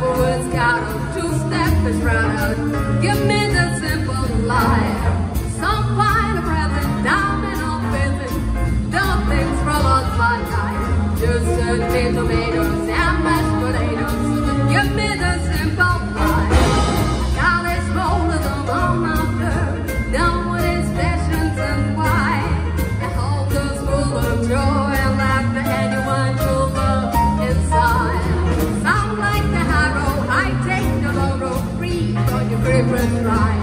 Was got a two-step is round. Give me the simple life. Some fine a present, diamond or pheasant. Don't things from us my night. Just send me tomatoes creeping night.